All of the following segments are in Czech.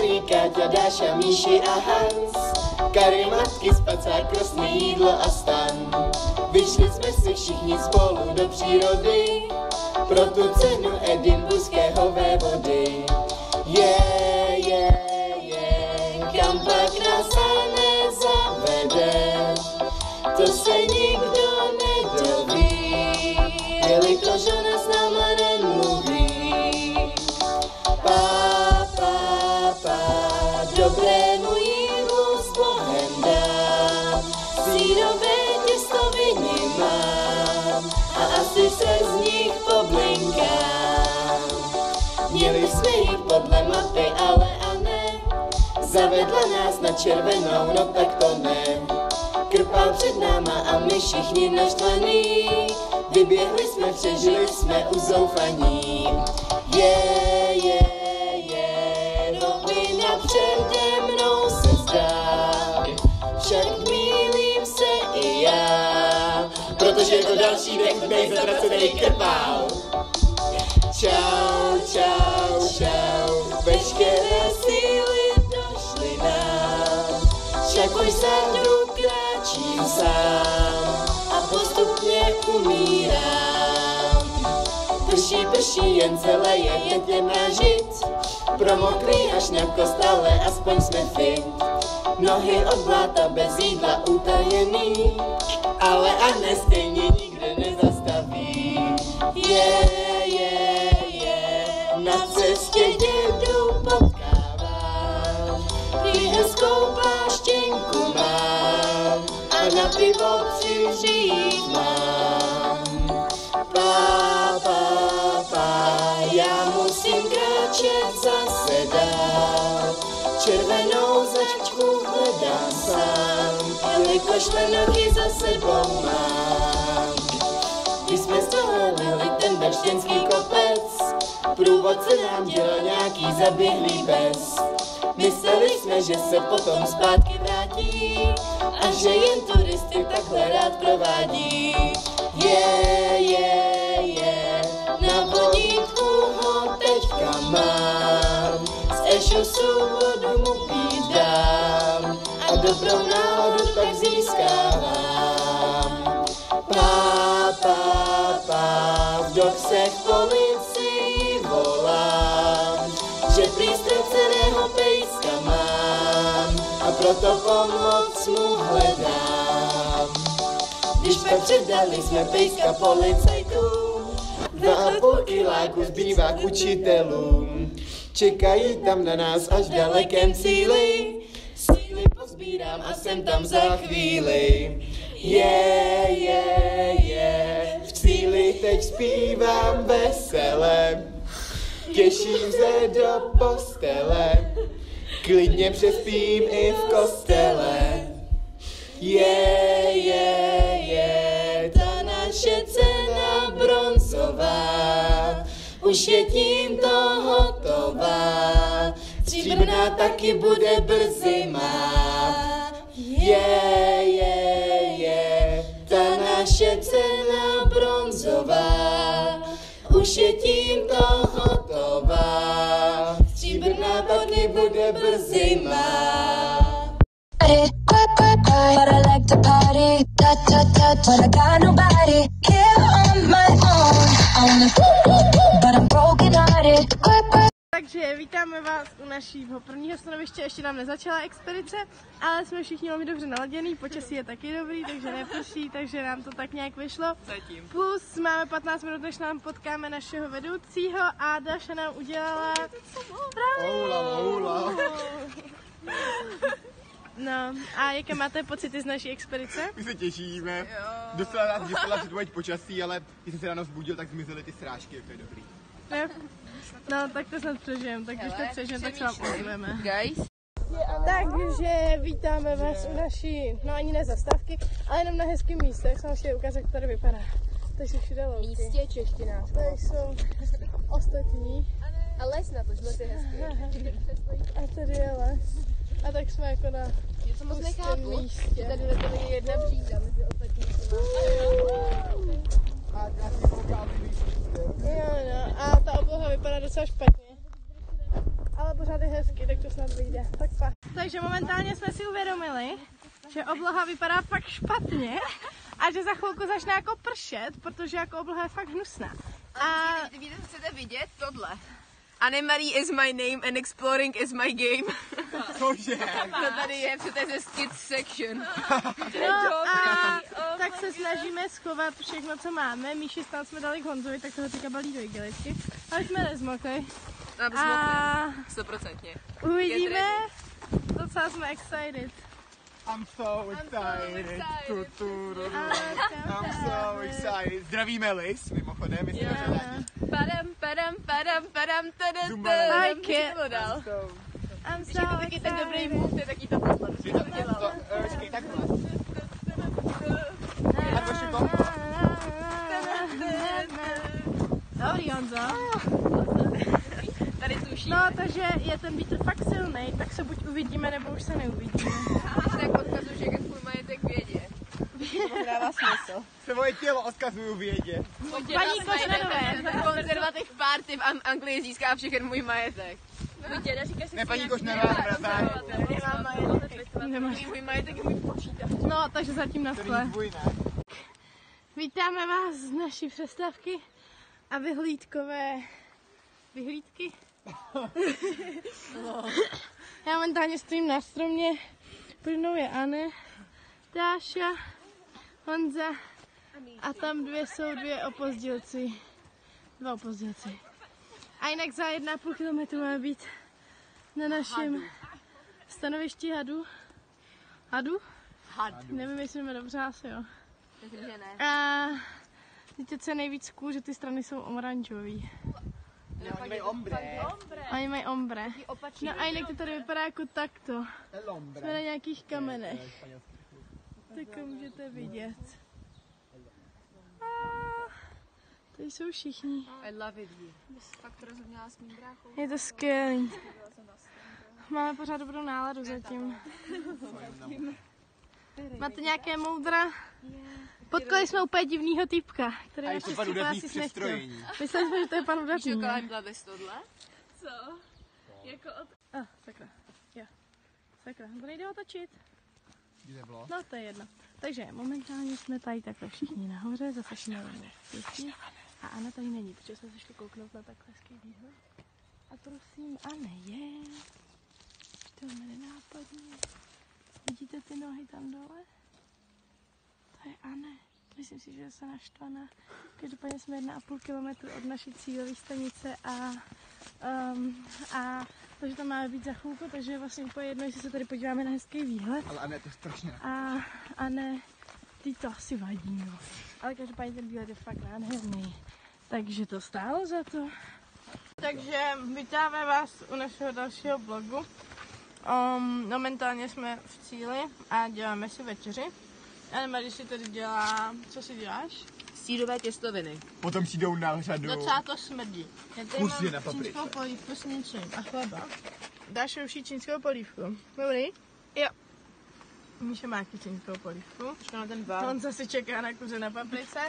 Káťa, Dáša, Míši a Hans. Kary, matky, spacák, krosné jídlo a stan. Vyšli jsme si všichni spolu do přírody, pro tu cenu edinburského vévody. Je, pa, dobrému jídlu s Bohem dám, sírové těsto viny mám a asi se z nich poblinkám. Měli jsme jít podle mapy, ale a ne, zavedla nás na červenou, no tak to ne. Krpal před náma a my všichni naštvaní, vyběhli jsme, přežili jsme uzoufaní. Je, protože je to další dech nejzatracenej krpál. Čau, čau, čau, veškeré síly došly nám, však už vzadu kráčím sám a postupně umírám. Prší, prší, jen celé je jen nažit, promoklý až na kostele, aspoň jsme fit. Nohy od bláta bez jídla utajený, ale a stejně nikde nezastaví. Je, je, je, na cestě dědu potkávám, prý hezkou pláštěnku mám a na pivo přijít mám. Pa, pa, pa, já kráčet zase dál, červenou začku hledám sám, jelikož nohy za sebou mám. Když jsme z toho lili ten brštěnský kopec, průvodce nám dělal nějaký zaběhlý pes. Mysleli jsme, že se potom zpátky vrátí a že jen turisty takhle rád provádí. Je, je, vodu mu pít dám a dobrou náhodu tak získávám. Pa, pa, pa, v doksech policii volám, že prý ztraceného pejska mám a proto pomoc mu hledám. Když pak předali jsme pejska policajtům, dva a půl kiláku zbývá k učitelům. Čekají tam na nás až v dalekém cíli, síly pozbírám a jsem tam za chvíli. Je, je, je, v cíli teď zpívám vesele, těším se do postele, klidně přespím i v kostele. Je, je, už je tímto hotová, stříbrná taky bude brzy má. Je, je, je, ta naše cena bronzová, už je tímto hotová, stříbrná taky bude brzy má. But I like to party. Touch, touch, touch. But I got nobody here on my own. I wanna, Takže vítáme vás u našího prvního stanoviště, ještě nám nezačala expedice, ale jsme všichni velmi dobře naladěný, počasí je taky dobrý, takže neprší, takže nám to tak nějak vyšlo. Zatím. Plus máme 15 minut, než nám potkáme našeho vedoucího a Daša nám udělala Oula, oula. No a jaké máte pocity z naší expedice? My se těšíme. Docela nás vypadla předpověď počasí, ale když jsem se ráno zbudil, tak zmizely ty srážky, to je dobrý. Ne? No, tak to snad přežijeme, tak když to přežijeme, tak se vám ozveme. Guys, Takže vítáme vás u naší, no ani ne zastávky, ale jenom na hezkém místě, jak jsem chtěla ukázat, jak tady vypadá. Tady jsou všude louky. místě čeština. Tady jsou ostatní. A les na to, jsme si hezky. A tady je les. A tak jsme jako na Já to moc pustém nechápu, že místě. tady na tom je jedna bříza mezi ostatními. A krásně koukám, Jo, no. A ta obloha vypadá docela špatně. Ale pořád je hezky, tak to snad vyjde. Tak pa. Takže momentálně jsme si uvědomili, že obloha vypadá fakt špatně a že za chvilku začne jako pršet, protože jako obloha je fakt hnusná. A co chcete vidět? Tohle. Anne-Marie is my name and exploring is my game. Cože? To tady je, co to je ze skits section. No a tak se snažíme schovat všechno, co máme. Míši tam jsme dali k Honzovi, tak toho teďka balí do igelitky. Ale jsme nezmokli. Aby A stoprocentně. uvidíme. Docela jsme excited. I'm so excited. Tu, tu, ru, ru. A I'm so excited. Zdravíme Lis, mimochodem, my jsme yeah. rádi. Padam, padam, padam, padam, tada, Zumba. tada. Like it. Co dál? I'm Ještě to so taky ten dobrý excited. move, to je taky to poslat. Eh, počkej, takhle. A to šiko. Dobrý Honzo. Tady tuší. No, takže je ten vítr fakt silný, tak se buď uvidíme, nebo už se neuvidíme. tak odkazuju, že jak tvůj majetek vědě. Dává smysl. Se moje tělo odkazuju vědě. Paní Košnerové. Konzervativ party v An- Anglii získá všechen můj majetek. Ne, paní Košnerová, vrátá. Nemáš. Můj majetek je můj počítač. No, takže zatím na ne? Vítáme vás z naší přestávky a vyhlídkové vyhlídky. Já momentálně stojím na stromě, mnou je Anne, Dáša, Honza a tam dvě jsou dvě opozdělci. Dva opozdělci. A jinak za jedna půl kilometru máme být na našem stanovišti hadu. Hadu? Had. Nevím, jestli jsme dobře, asi jo. Myslím, že ne. A víte, co je nejvíc cool, že ty strany jsou oranžový. No, mají ombre. Oni mají ombre. No a jinak to tady vypadá jako takto. Jsme ombre. na nějakých kamenech. Tak to můžete vidět. A tady jsou všichni. I love it fakt rozuměla s mým bráchou. Je to skvělý. Máme pořád dobrou náladu zatím. Máte nějaké moudra? Potkali jsme úplně divnýho typka, který A ještě asi pan přestrojení. Mysleli jsme, že to je pan Udavník. Můžu climbla bez tohle? A, sakra. Jo. Sakra, to nejde otočit. Kde bylo? No, to je jedno. Takže momentálně jsme tady takhle všichni nahoře, zase všichni všichni. A Anna tady není, protože jsme se šli kouknout na takhle hezký výhled. A prosím, Anne je. To je nenápadně. Vidíte ty nohy tam dole? To je Anne. Myslím si, že se naštvaná. Každopádně jsme jedna a půl kilometru od naší cílové stanice a, um, a takže tam máme být za chvilku, takže je vlastně úplně jedno, jestli se tady podíváme na hezký výhled. Ale Anne, to je strašně. A, a ne, ty to asi vadí, no. Ale každopádně ten výhled je fakt nádherný. Takže to stálo za to. Takže vítáme vás u našeho dalšího blogu. Um, momentálně jsme v cíli a děláme si večeři. A Marie si tady dělá, co si děláš? Sídové těstoviny. Potom přijdou na řadu. Docela to smrdí. Já tady Kus je mám na paprice. čínskou polívku s něčím a chleba. Dáš už čínskou polívku. Dobrý? Jo. Míša má taky čínskou polívku. Na ten bar. On zase čeká na kuře na paprice.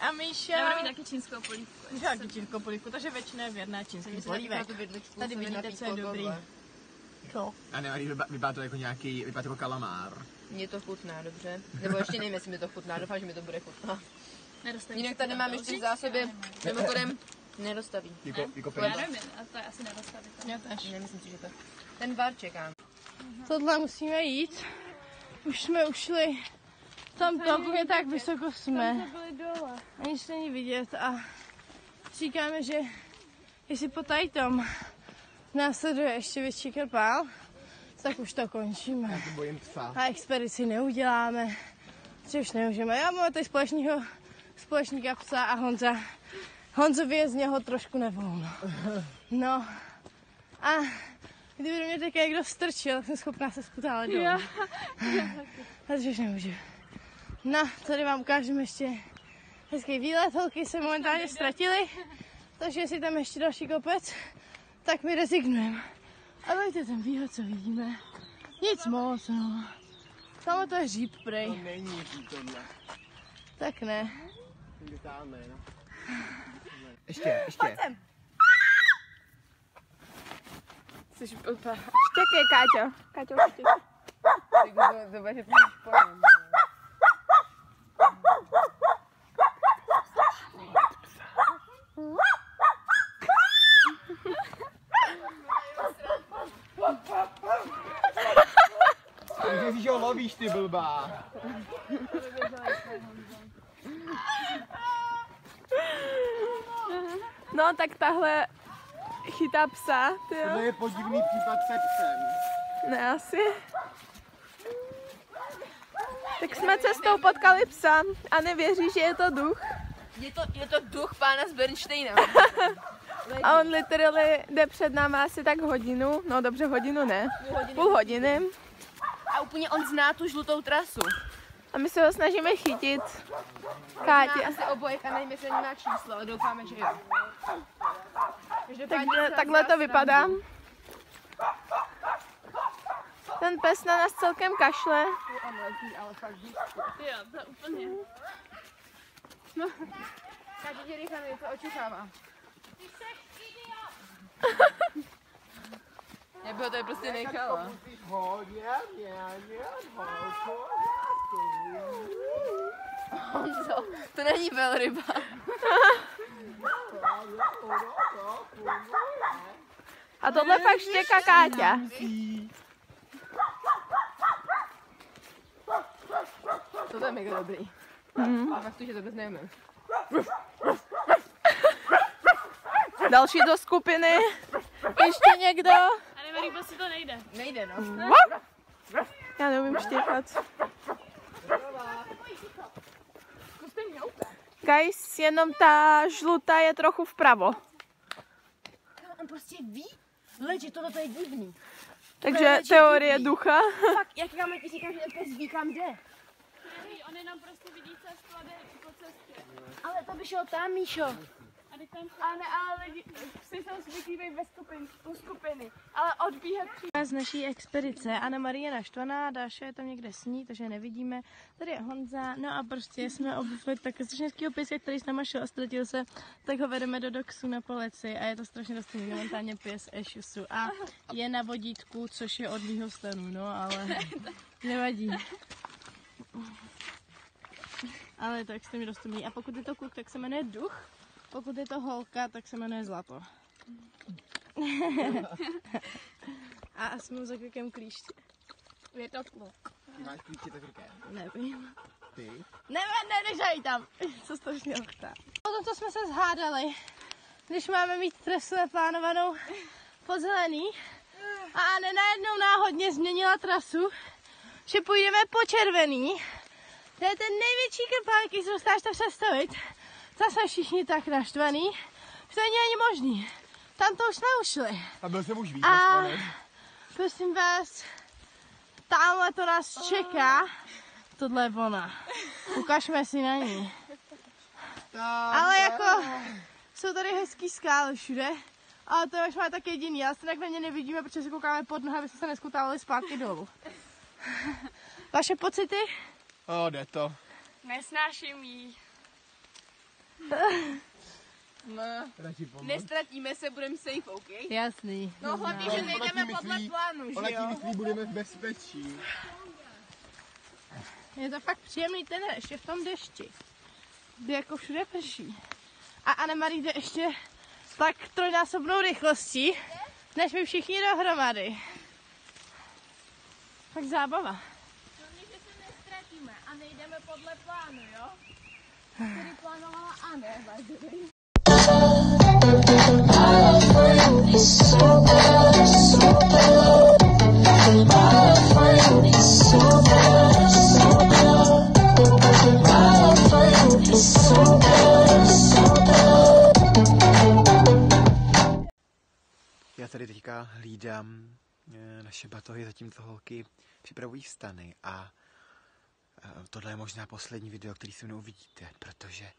A Míša... Já mít taky čínskou polívku. Míša taky čínskou polívku, takže většina je věrná čínský polívek. Tady vidíte, co je dobrý. Co? A ne, vypadá, vypadá to jako nějaký, vypadá to jako kalamár. Mně to chutná, dobře. Nebo ještě nevím, jestli mi to chutná, doufám, že mi to bude chutnat. Nedostaví Jinak tady tam mám ještě v zásobě, mimochodem, nedostaví. Jako, jako Já nevím, a to je asi nedostavitelné. Já tež. Nemyslím si, že to. Ten bar čekám. Tohle musíme jít. Už jsme ušli. Tam to je tak vysoko jsme. A nic není vidět a říkáme, že jestli po tady tom následuje ještě větší krpál, tak už to končíme. Bojím psa. A expedici neuděláme, že už nemůžeme. Já mám tady společného společníka psa a Honza. Honzovi je z něho trošku nevolno. No. A kdyby do mě teď někdo strčil, tak jsem schopná se skutále dolů. Takže už nemůžu. No, tady vám ukážeme ještě hezký výlet. Holky se momentálně ztratily, takže jestli tam ještě další kopec, tak my rezignujeme. A dojte ten výhled, co vidíme. Nic moc, no. Tam to je říp, prej. To není tohle. Tak ne. Tam no. Ještě, ještě. Jsi úplně... Štěkej, Káťo. Káťo, štěkej. To bude, že pojem. Lovíš, ty blbá. No, tak tahle chytá psa, ty jo. Tohle je podivný případ se psem. Ne, asi. Tak jsme cestou potkali psa a nevěří, že je to duch. Je to, je to duch pána z Bernsteina. A on literally jde před námi asi tak hodinu, no dobře hodinu ne, půl hodiny. A úplně on zná tu žlutou trasu. A my se ho snažíme chytit. Kátě. Zná asi obojek a nevím, jestli nemá číslo, ale doufáme, že jo. Takže takhle to vypadá. Ten pes na nás celkem kašle. Jo, to úplně. Káťa tě rychle něco očukává. Já bych ho tady prostě nechala. Honzo, to není velryba. A tohle fakt štěká Káťa. To je mega dobrý. A fakt tu, že to neznáme. Další do skupiny. Ještě někdo? Nevím, líbo si to nejde. Nejde, no. Já neumím štěkat. Guys, jenom ta žlutá je trochu vpravo. On prostě ví, že tohle to je divný. Takže teorie ducha. Fakt, jak já ti říkám, že ten pes ví, kam jde. Neví, on jenom prostě vidí cestu a jde po cestě. Ale to by šel tam, Míšo. A teď tam Ale ne, ale lidi, psy jsou zvyklí ve skupin, u skupiny. Ale odbíhat z naší expedice. Anna Marie je naštvaná, Dáša je tam někde sní, takže je nevidíme. Tady je Honza, no a prostě jsme obvykli tak strašně pejska, který s náma šel a ztratil se, tak ho vedeme do doxu na poleci a je to strašně dostupný, momentálně pes Ešusu. A je na vodítku, což je od mýho stanu, no ale nevadí. Ale je to extrémně dostupný. A pokud je to kluk, tak se jmenuje Duch. Pokud je to holka, tak se jmenuje Zlato. A jsme mu za krikem klíště. Je to kluk. Ty máš klíče tak ruké. Nevím. Ty? Ne, ne, nežaj tam. Co strašně ochtá. O tom, co jsme se zhádali, když máme mít trasu naplánovanou po zelený a Anne najednou náhodně změnila trasu, že půjdeme po červený. To je ten největší krpál, jaký si dostáš to představit. Jsme všichni tak naštvaný, že to není ani možný. Tam to už jsme ušli. A byl jsem už víc A prosím vás, tamhle to nás čeká. Tohle je ona. Ukažme si na ní. Ale jako, jsou tady hezký skály všude. Ale to už má tak jediný. Já se tak na ně nevidíme, protože se koukáme pod nohy, aby jsme se neskutávali zpátky dolů. Vaše pocity? O, jde to. nesnáším jí. Nestratíme se, budeme safe, OK? Jasný. No hlavně, že nejdeme podle plánu, Ona že tím jo? myslí, budeme v bezpečí. Je to fakt příjemný ten ještě v tom dešti. Kdy jako všude prší. A Anne-Marie jde ještě tak trojnásobnou rychlostí, než my všichni dohromady. Tak zábava. Hlavně, že se nestratíme a nejdeme podle plánu, jo? Já tady teďka hlídám eh, naše batohy, zatímco holky připravují stany a Eh, tohle je možná poslední video, který se mnou uvidíte, protože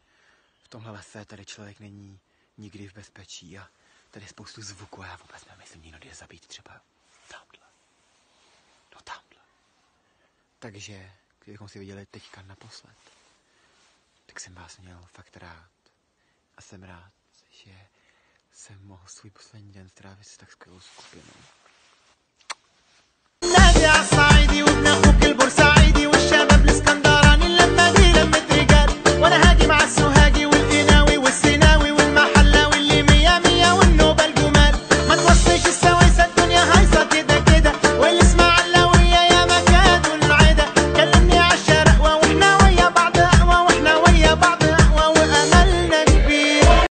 v tomhle lese tady člověk není nikdy v bezpečí a tady je spoustu zvuku a já vůbec nemyslím někdy je zabít třeba tamhle. No tamhle. Takže, kdybychom si viděli teďka naposled, tak jsem vás měl fakt rád. A jsem rád, že jsem mohl svůj poslední den strávit s tak skvělou skupinou. نادي عصايدي وابن اخوك البورسعيد